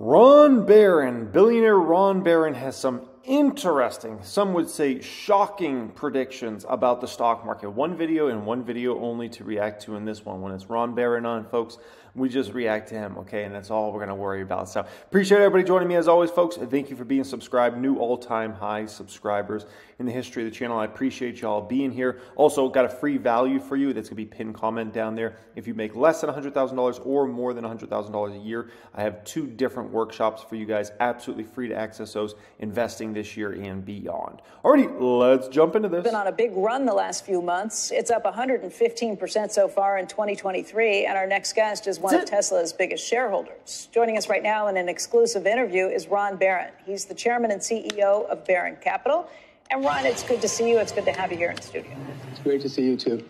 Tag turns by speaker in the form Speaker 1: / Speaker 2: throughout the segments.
Speaker 1: Ron Baron, billionaire Ron Baron, has some interesting, some would say shocking predictions about the stock market. One video and one video only to react to in this one. When it's Ron Baron on, folks, we just react to him, okay? And that's all we're going to worry about. So appreciate everybody joining me as always, folks. Thank you for being subscribed. New all-time high subscribers in the history of the channel. I appreciate y'all being here. Also, got a free value for you that's going to be pinned comment down there. If you make less than $100,000 or more than $100,000 a year, I have two different workshops for you guys. Absolutely free to access those investing this year and beyond. Alrighty, let's jump into this.
Speaker 2: Been on a big run the last few months. It's up 115% so far in 2023, and our next guest is one of Tesla's biggest shareholders. Joining us right now in an exclusive interview is Ron Baron. He's the chairman and CEO of Baron Capital. And Ron, it's good to see you. It's good to have you here in the studio.
Speaker 3: It's great to see you too.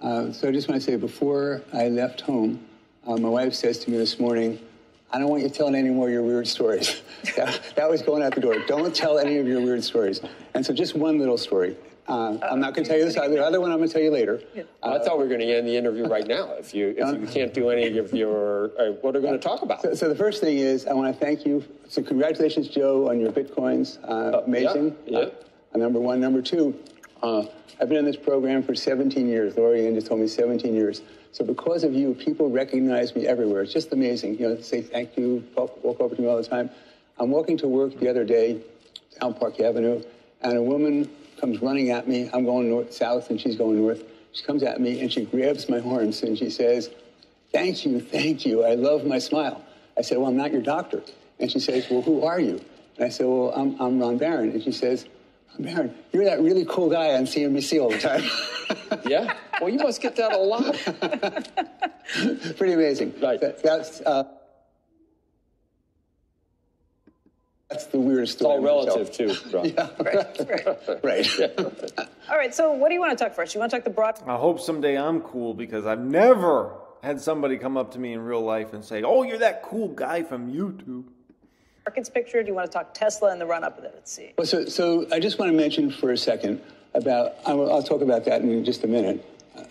Speaker 3: Uh, so I just want to say, before I left home, uh, my wife says to me this morning, I don't want you telling any more of your weird stories. that, that, was going out the door. Don't tell any of your weird stories. And so just one little story. Uh, I'm not going to tell you this. The other one I'm going to tell you later.
Speaker 4: Uh, I thought we were going to end the interview right now. If you if you can't do any of your uh, what are we going to talk about?
Speaker 3: So, so, the first thing is I want to thank you. So congratulations, Joe, on your bitcoins. Uh, amazing.
Speaker 4: Yeah. yeah.
Speaker 3: Uh, number one. Number two. Uh, I've been in this program for 17 years. Lori Ann just told me 17 years. So because of you, people recognize me everywhere. It's just amazing. You know, say thank you, walk, walk over to me all the time. I'm walking to work the other day down Park Avenue, and a woman comes running at me. I'm going north, south, and she's going north. She comes at me and she grabs my horns and she says, Thank you, thank you. I love my smile. I said, Well, I'm not your doctor. And she says, Well, who are you? And I said, Well, I'm, I'm Ron Baron. And she says, Baron, you're that really cool guy on CNBC all the time.
Speaker 4: yeah? Well, you must get that a lot.
Speaker 3: Pretty amazing.
Speaker 4: Right.
Speaker 3: That, that's. Uh, That's the weirdest
Speaker 4: story. It's all relative, too.
Speaker 3: yeah, right. right. right.
Speaker 2: Yeah. All right. So, what do you want to talk first? You want to talk the broad?
Speaker 1: I hope someday I'm cool because I've never had somebody come up to me in real life and say, "Oh, you're that cool guy from YouTube."
Speaker 2: Markets picture. Do you want to talk Tesla and the run up of that it's see.
Speaker 3: Well, so, so I just want to mention for a second about. I'll, I'll talk about that in just a minute.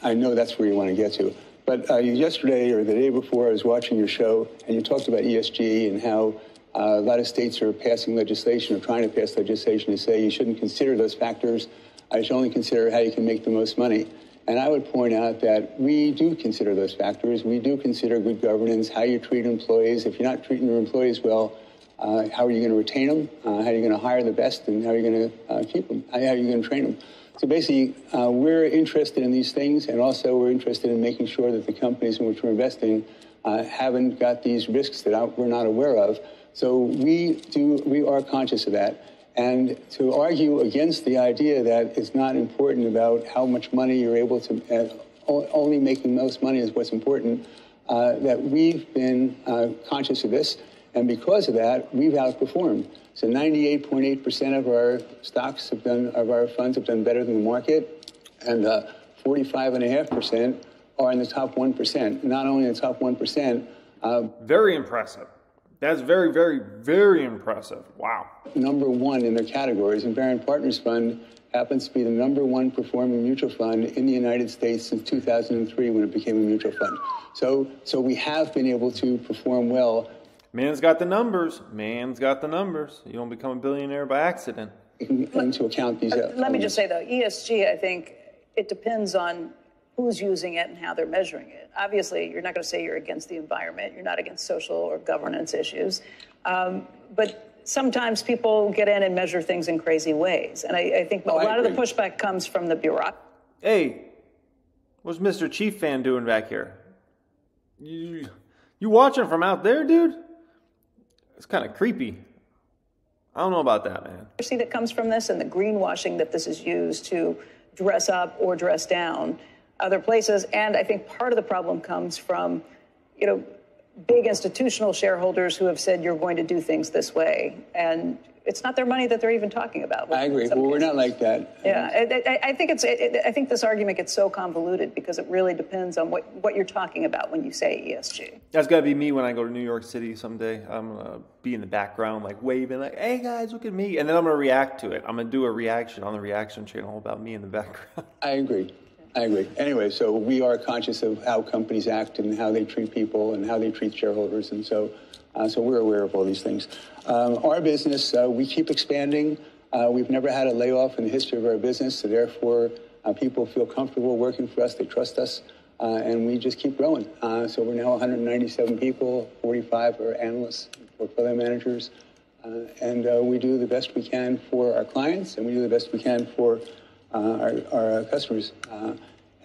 Speaker 3: I know that's where you want to get to. But uh, yesterday or the day before, I was watching your show, and you talked about ESG and how uh, a lot of states are passing legislation or trying to pass legislation to say you shouldn't consider those factors. I should only consider how you can make the most money. And I would point out that we do consider those factors. We do consider good governance, how you treat employees. If you're not treating your employees well, uh, how are you going to retain them? Uh, how are you going to hire the best? And how are you going to uh, keep them? How are you going to train them? So basically, uh, we're interested in these things, and also we're interested in making sure that the companies in which we're investing haven't got these risks that we're not aware of. So we do, we are conscious of that. And to argue against the idea that it's not important about how much money you're able to, uh, only making most money is what's important, uh, that we've been uh, conscious of this. And because of that, we've outperformed. So 98.8% of our stocks have done, of our funds have done better than the market. And 45.5% uh, are in the top 1%. Not only in the top 1%.
Speaker 1: Uh, Very impressive. That's very, very, very impressive. Wow.
Speaker 3: Number one in their categories, and Baron Partners Fund happens to be the number one performing mutual fund in the United States since 2003 when it became a mutual fund. So, so we have been able to perform well.
Speaker 1: Man's got the numbers. Man's got the numbers. You don't become a billionaire by accident.
Speaker 3: Into account these.
Speaker 2: Uh, let me just say though, ESG, I think it depends on who's using it and how they're measuring it. Obviously, you're not going to say you're against the environment, you're not against social or governance issues. Um, but sometimes people get in and measure things in crazy ways. And I, I think oh, a lot of the pushback comes from the bureaucracy.
Speaker 1: Hey, what's Mr. Chief fan doing back here? You, you watching from out there, dude? It's kind of creepy. I don't know about that, man.
Speaker 2: See that comes from this and the greenwashing that this is used to dress up or dress down other places. And I think part of the problem comes from, you know, big institutional shareholders who have said you're going to do things this way. And it's not their money that they're even talking about.
Speaker 3: I agree. Well, cases. we're not like that.
Speaker 2: Yeah, I, I think it's. It, I think this argument gets so convoluted because it really depends on what what you're talking about when you say ESG.
Speaker 1: That's got to be me when I go to New York City someday. I'm gonna be in the background, like waving, like, "Hey guys, look at me," and then I'm gonna react to it. I'm gonna do a reaction on the reaction channel about me in the background.
Speaker 3: I agree. I agree. Anyway, so we are conscious of how companies act and how they treat people and how they treat shareholders, and so uh, so we're aware of all these things. Um, our business, uh, we keep expanding. Uh, we've never had a layoff in the history of our business, so therefore uh, people feel comfortable working for us. They trust us, uh, and we just keep growing. Uh, so we're now 197 people, 45 are analysts, portfolio managers, and we do the best we can for our clients, and we do the best we can for our, our, customers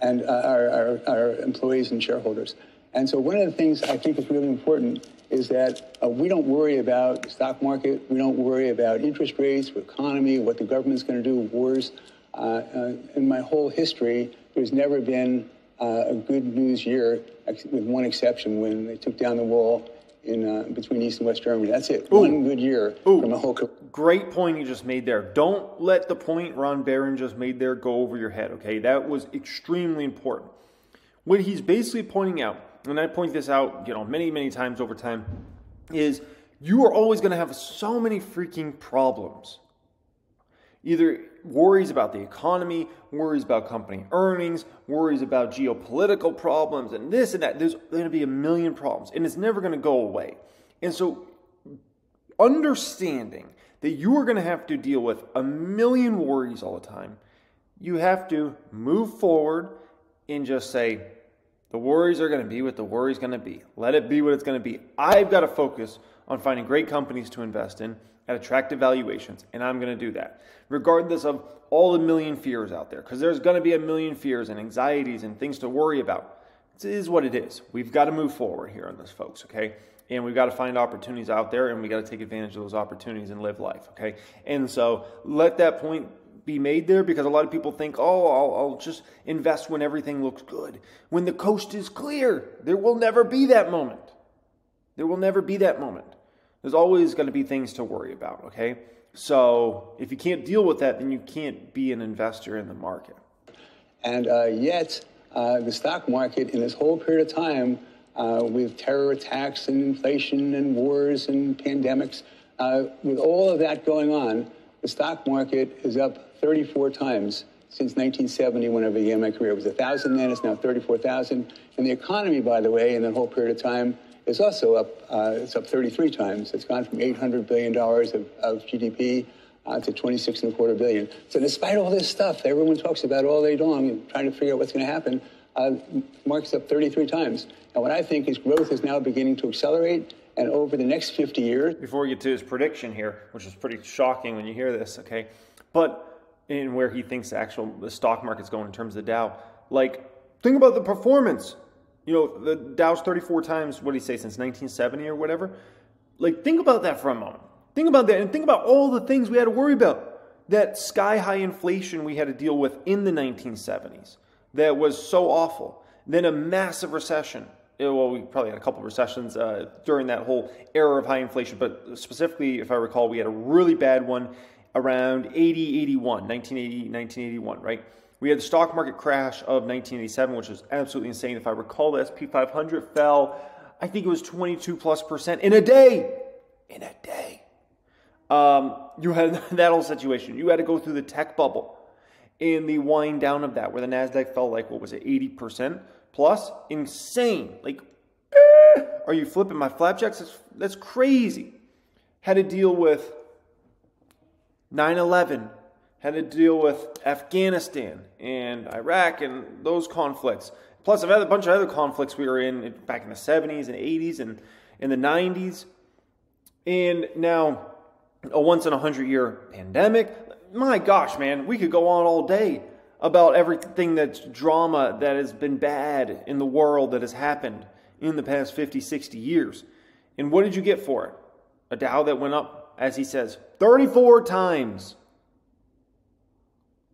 Speaker 3: and our, our, our employees and shareholders. And so one of the things I think is really important is that uh, we don't worry about the stock market. We don't worry about interest rates, economy, what the government's going to do, wars. Uh, uh, in my whole history, there's never been uh, a good news year, with one exception, when they took down the wall in uh, between East and West Germany. That's it. Ooh. One good year Ooh. from a whole.
Speaker 1: Great point you just made there. Don't let the point Ron Baron just made there go over your head. Okay, that was extremely important. What he's basically pointing out and I point this out, you know, many, many times over time, is you are always going to have so many freaking problems. Either worries about the economy, worries about company earnings, worries about geopolitical problems, and this and that. There's going to be a million problems, and it's never going to go away. And so, understanding that you are going to have to deal with a million worries all the time, you have to move forward and just say, the worries are going to be what the worries going to be. Let it be what it's going to be. I've got to focus on finding great companies to invest in at attractive valuations, and I'm going to do that, regardless of all the million fears out there, because there's going to be a million fears and anxieties and things to worry about. It is what it is. We've got to move forward here on this, folks, okay? And we've got to find opportunities out there, and we got to take advantage of those opportunities and live life, okay? And so let that point be made there because a lot of people think, oh, I'll, I'll, just invest when everything looks good. When the coast is clear, there will never be that moment. There will never be that moment. There's always going to be things to worry about, okay? So if you can't deal with that, then you can't be an investor in the market.
Speaker 3: And uh, yet, uh, the stock market in this whole period of time, uh, with terror attacks and inflation and wars and pandemics, uh, with all of that going on, the stock market is up 34 times since 1970 when I began my career. It was 1,000 then, it's now 34,000. And the economy, by the way, in that whole period of time is also up, uh, it's up 33 times. It's gone from $800 billion of, of GDP uh, to 26 and a quarter billion. So despite all this stuff everyone talks about all day long and trying to figure out what's going to happen, uh, market's up 33 times. And what I think is growth is now beginning to accelerate. And over the next 50 years.
Speaker 1: Before we get to his prediction here, which is pretty shocking when you hear this, okay? But in where he thinks the actual the stock market's going in terms of the Dow. Like, think about the performance. You know, the Dow's 34 times, what did he say, since 1970 or whatever? Like, think about that for a moment. Think about that and think about all the things we had to worry about. That sky high inflation we had to deal with in the 1970s that was so awful. Then a massive recession. Well, we probably had a couple of recessions uh, during that whole era of high inflation, but specifically, if I recall, we had a really bad one around 80, 81, 1980, 1981, right? We had the stock market crash of 1987, which was absolutely insane. If I recall, the S&P 500 fell, I think it was 22 plus percent in a day. In a day. Um, you had that whole situation. You had to go through the tech bubble and the wind down of that, where the NASDAQ fell like, what was it, 80% plus? Insane. Like, eh, are you flipping my flapjacks? That's, that's crazy. Had to deal with 9 11 had to deal with Afghanistan and Iraq and those conflicts. Plus, I've had a bunch of other conflicts we were in back in the 70s and 80s and in the 90s. And now, a once in a hundred year pandemic. My gosh, man, we could go on all day about everything that's drama that has been bad in the world that has happened in the past 50, 60 years. And what did you get for it? A Dow that went up as he says, 34 times.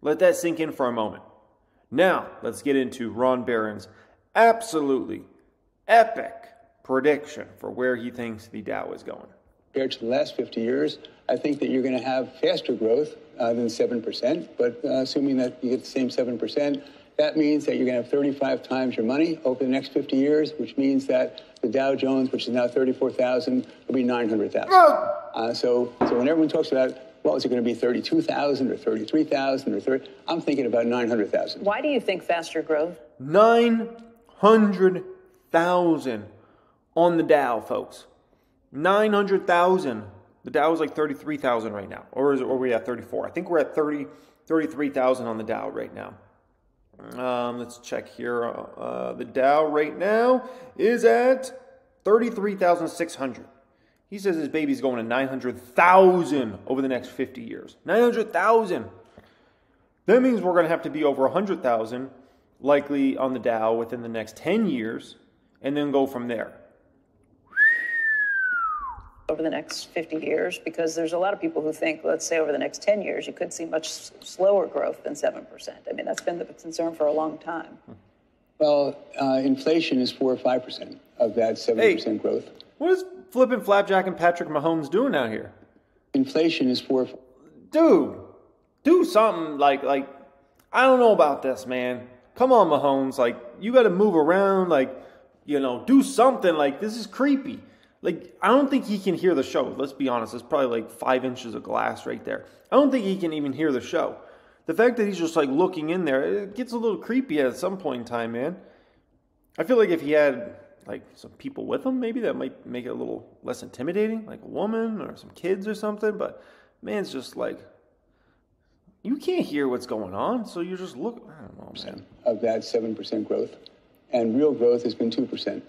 Speaker 1: Let that sink in for a moment. Now, let's get into Ron Baron's absolutely epic prediction for where he thinks the Dow is going.
Speaker 3: Compared to the last 50 years, I think that you're going to have faster growth uh, than 7%, but uh, assuming that you get the same 7%, that means that you're going to have 35 times your money over the next 50 years, which means that the Dow Jones, which is now 34,000, will be 900,000. Uh, so, so when everyone talks about well, is it going to be 32,000 or 33,000 or 30? I'm thinking about 900,000.
Speaker 2: Why do you think faster growth?
Speaker 1: 900,000 on the Dow, folks. 900,000. The Dow is like 33,000 right now. Or is it, or are we at 34? I think we're at 30, 33,000 on the Dow right now. Um, let's check here. Uh, the Dow right now is at 33,600. He says his baby's going to 900,000 over the next 50 years. 900,000. That means we're going to have to be over 100,000 likely on the Dow within the next 10 years and then go from there.
Speaker 2: over the next 50 years because there's a lot of people who think, let's say over the next 10 years, you could see much slower growth than 7%. I mean, that's been the concern for a long time.
Speaker 3: Well, uh, inflation is 4 or 5% of that 7% hey, growth.
Speaker 1: What is flipping Flapjack and Patrick Mahomes doing out here?
Speaker 3: Inflation is 4
Speaker 1: Dude, do something like, like, I don't know about this, man. Come on, Mahomes. Like, you got to move around. Like, you know, do something. Like, this is creepy. Like, I don't think he can hear the show. Let's be honest. It's probably like five inches of glass right there. I don't think he can even hear the show. The fact that he's just like looking in there, it gets a little creepy at some point in time, man. I feel like if he had like some people with them maybe that might make it a little less intimidating, like a woman or some kids or something. But man's just like, you can't hear what's going on, so you just look. I don't know, man.
Speaker 3: Of that seven percent growth, and real growth has been two percent.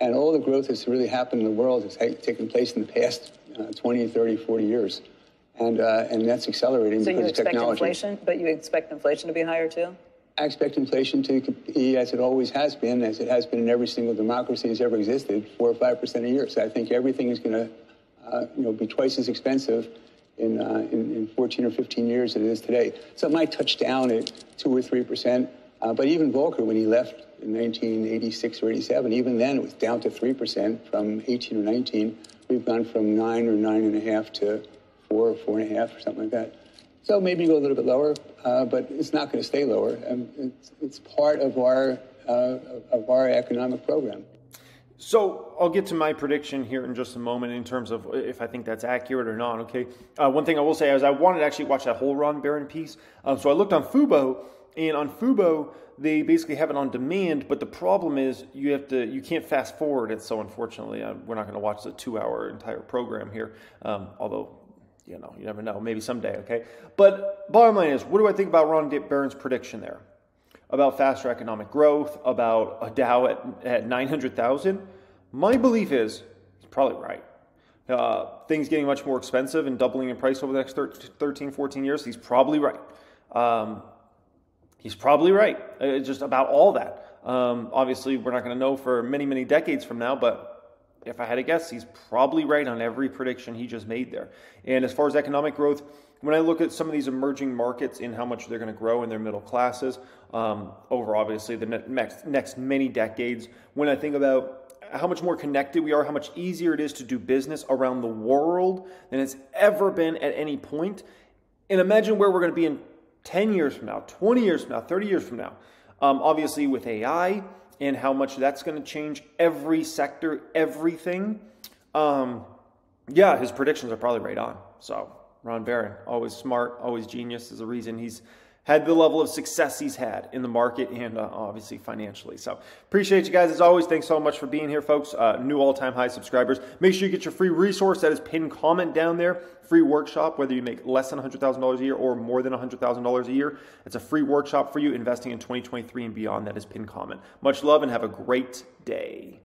Speaker 3: And all the growth that's really happened in the world has taken place in the past uh, 20, 30, 40 years. And, uh, and that's accelerating
Speaker 2: so
Speaker 3: because
Speaker 2: you expect
Speaker 3: of technology.
Speaker 2: inflation, but you expect inflation to be higher too?
Speaker 3: I expect inflation to be, as it always has been, as it has been in every single democracy that's ever existed, 4 or 5% a year. So I think everything is going to uh, you know, be twice as expensive in, uh, in, in, 14 or 15 years as it is today. So it might touch down at 2 or 3%. Uh, but even Volcker, when he left in 1986 or 87. Even then, it was down to 3% from 18 or 19. We've gone from 9 or 9.5 to 4 or 4.5 or something like that. So maybe go a little bit lower, uh, but it's not going to stay lower. And it's, it's part of our, uh, of our economic program.
Speaker 1: So I'll get to my prediction here in just a moment in terms of if I think that's accurate or not. Okay. Uh, one thing I will say is I wanted to actually watch that whole Ron Baron piece. Um, so I looked on Fubo, and on Fubo they basically have it on demand. But the problem is you have to you can't fast forward it. So unfortunately, uh, we're not going to watch the two-hour entire program here. Um, although you know you never know, maybe someday. Okay, but bottom line is, what do I think about Ron Baron's prediction there? About faster economic growth, about a Dow at, at 900,000. My belief is he's probably right. Uh, things getting much more expensive and doubling in price over the next 13, 14 years, he's probably right. Um, He's probably right, uh, just about all that. Um, obviously, we're not going to know for many, many decades from now, but if I had to guess, he's probably right on every prediction he just made there. And as far as economic growth, when I look at some of these emerging markets and how much they're going to grow in their middle classes um, over obviously the next, next many decades, when I think about how much more connected we are, how much easier it is to do business around the world than it's ever been at any point, and imagine where we're going to be in 10 years from now, 20 years from now, 30 years from now. Um, obviously, with AI and how much that's going to change every sector, everything. Um, yeah, his predictions are probably right on. So, Ron Baron, always smart, always genius, is the reason he's had the level of success he's had in the market and uh, obviously financially. So appreciate you guys as always. Thanks so much for being here, folks. Uh, new all-time high subscribers. Make sure you get your free resource that is pinned comment down there. Free workshop, whether you make less than $100,000 a year or more than $100,000 a year. It's a free workshop for you investing in 2023 and beyond that is pinned comment. Much love and have a great day.